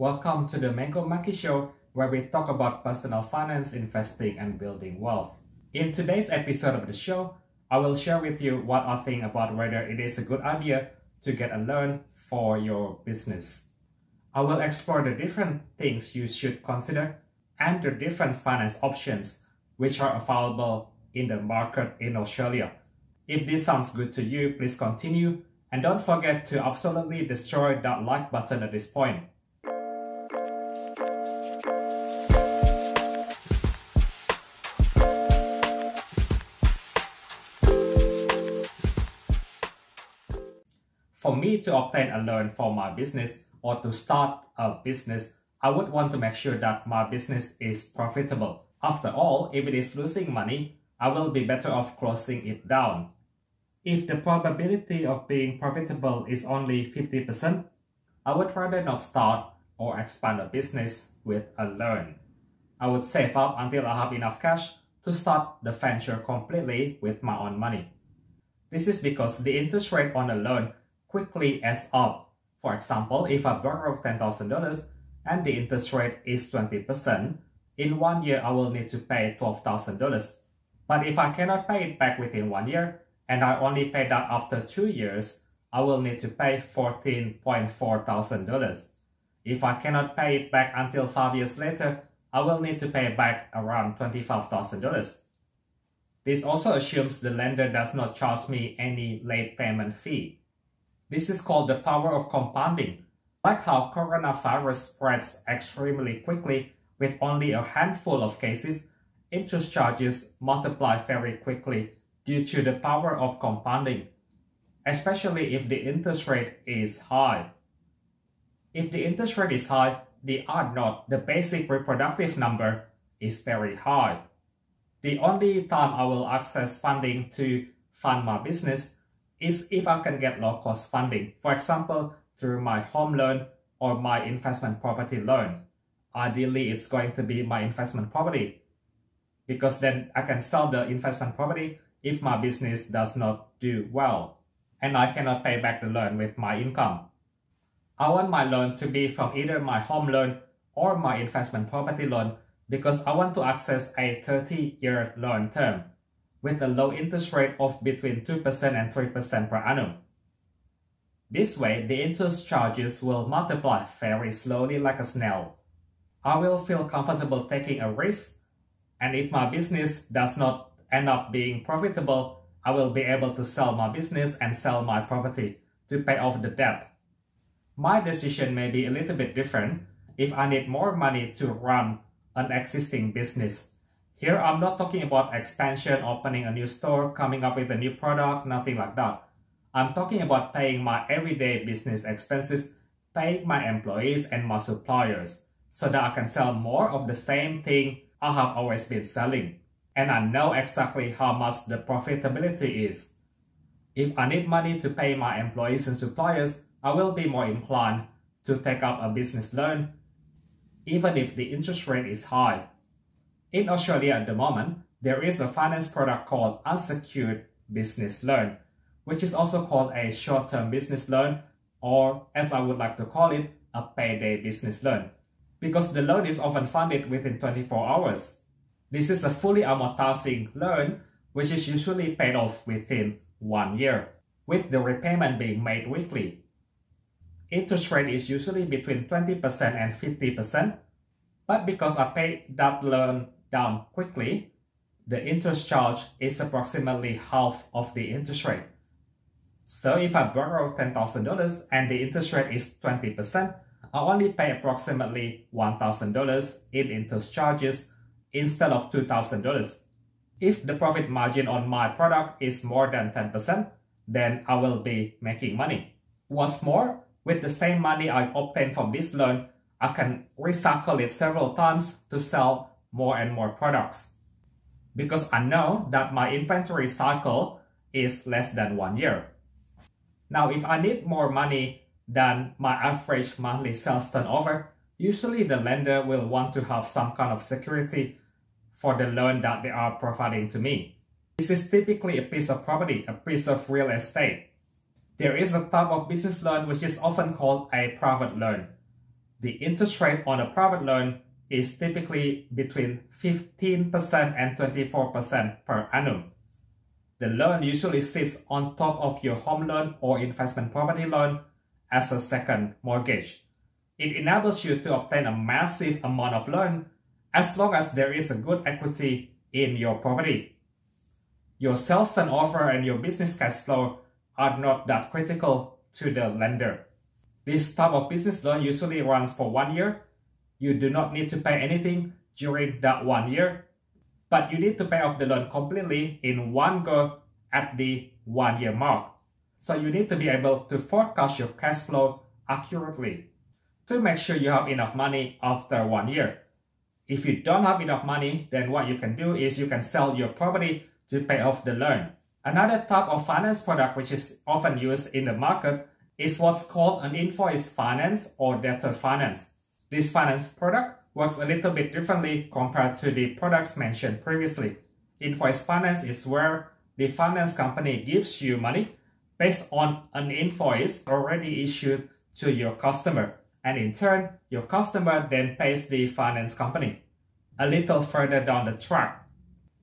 Welcome to the Mango Monkey Show, where we talk about personal finance, investing, and building wealth. In today's episode of the show, I will share with you what I think about whether it is a good idea to get a loan for your business. I will explore the different things you should consider and the different finance options which are available in the market in Australia. If this sounds good to you, please continue and don't forget to absolutely destroy that like button at this point. Me to obtain a loan for my business or to start a business, I would want to make sure that my business is profitable. After all, if it is losing money, I will be better off closing it down. If the probability of being profitable is only 50%, I would rather not start or expand a business with a loan. I would save up until I have enough cash to start the venture completely with my own money. This is because the interest rate on a loan quickly adds up. For example, if I borrow $10,000 and the interest rate is 20%, in one year I will need to pay $12,000. But if I cannot pay it back within one year, and I only pay that after two years, I will need to pay $14.4 thousand. If I cannot pay it back until five years later, I will need to pay back around $25,000. This also assumes the lender does not charge me any late payment fee. This is called the power of compounding. Like how coronavirus spreads extremely quickly with only a handful of cases, interest charges multiply very quickly due to the power of compounding, especially if the interest rate is high. If the interest rate is high, the R naught, the basic reproductive number, is very high. The only time I will access funding to fund my business is if I can get low cost funding, for example, through my home loan or my investment property loan. Ideally, it's going to be my investment property because then I can sell the investment property if my business does not do well and I cannot pay back the loan with my income. I want my loan to be from either my home loan or my investment property loan because I want to access a 30-year loan term with a low interest rate of between 2% and 3% per annum. This way, the interest charges will multiply very slowly like a snail. I will feel comfortable taking a risk, and if my business does not end up being profitable, I will be able to sell my business and sell my property to pay off the debt. My decision may be a little bit different if I need more money to run an existing business. Here, I'm not talking about expansion, opening a new store, coming up with a new product, nothing like that. I'm talking about paying my everyday business expenses, paying my employees and my suppliers, so that I can sell more of the same thing I have always been selling and I know exactly how much the profitability is. If I need money to pay my employees and suppliers, I will be more inclined to take up a business loan, even if the interest rate is high. In Australia at the moment, there is a finance product called unsecured business loan, which is also called a short-term business loan, or as I would like to call it, a payday business loan, because the loan is often funded within 24 hours. This is a fully amortizing loan, which is usually paid off within one year, with the repayment being made weekly. Interest rate is usually between 20% and 50%, but because I paid that loan down quickly, the interest charge is approximately half of the interest rate. So if I borrow $10,000 and the interest rate is 20%, I only pay approximately $1,000 in interest charges instead of $2,000. If the profit margin on my product is more than 10%, then I will be making money. What's more, with the same money I obtain from this loan, I can recycle it several times to sell more and more products. Because I know that my inventory cycle is less than one year. Now, if I need more money than my average monthly sales turnover, usually the lender will want to have some kind of security for the loan that they are providing to me. This is typically a piece of property, a piece of real estate. There is a type of business loan which is often called a private loan. the interest rate on a private loan is typically between 15% and 24% per annum. The loan usually sits on top of your home loan or investment property loan as a second mortgage. It enables you to obtain a massive amount of loan as long as there is a good equity in your property. Your sales turnover and your business cash flow are not that critical to the lender. This type of business loan usually runs for one year. You do not need to pay anything during that one year, but you need to pay off the loan completely in one go at the one year mark. So you need to be able to forecast your cash flow accurately to make sure you have enough money after one year. If you don't have enough money, then what you can do is you can sell your property to pay off the loan. Another type of finance product which is often used in the market is what's called an invoice finance or debtor finance. This finance product works a little bit differently compared to the products mentioned previously. Invoice finance is where the finance company gives you money based on an invoice already issued to your customer and in turn, your customer then pays the finance company. A little further down the track,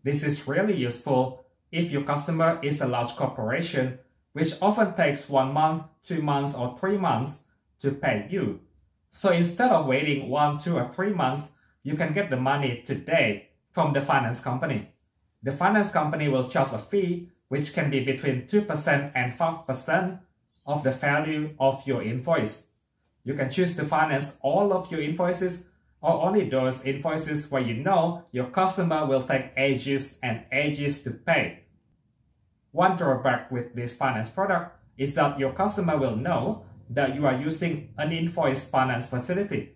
this is really useful if your customer is a large corporation, which often takes one month, two months, or three months to pay you. So instead of waiting one, two, or three months, you can get the money today from the finance company. The finance company will charge a fee which can be between 2% and 5% of the value of your invoice. You can choose to finance all of your invoices or only those invoices where you know your customer will take ages and ages to pay. One drawback with this finance product is that your customer will know that you are using an invoice finance facility.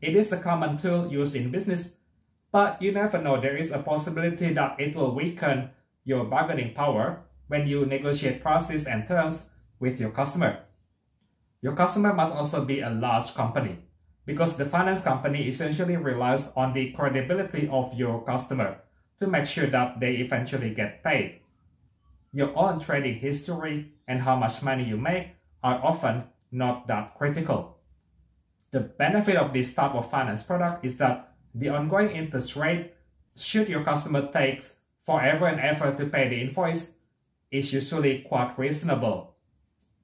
It is a common tool used in business, but you never know there is a possibility that it will weaken your bargaining power when you negotiate prices and terms with your customer. Your customer must also be a large company because the finance company essentially relies on the credibility of your customer to make sure that they eventually get paid. Your own trading history and how much money you make are often not that critical. The benefit of this type of finance product is that the ongoing interest rate, should your customer takes forever and ever to pay the invoice, is usually quite reasonable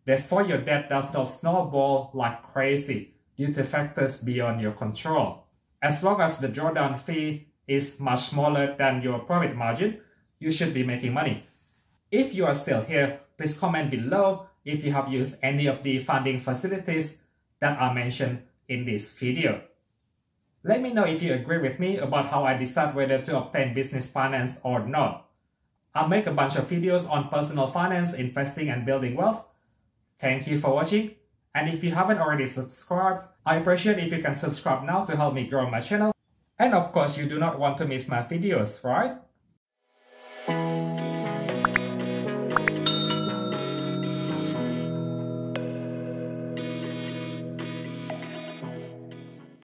Therefore, your debt does not snowball like crazy due to factors beyond your control. As long as the drawdown fee is much smaller than your profit margin, you should be making money. If you are still here, please comment below if you have used any of the funding facilities that are mentioned in this video. Let me know if you agree with me about how I decide whether to obtain business finance or not. I'll make a bunch of videos on personal finance, investing, and building wealth Thank you for watching. And if you haven't already subscribed, I appreciate if you can subscribe now to help me grow my channel. And of course, you do not want to miss my videos, right?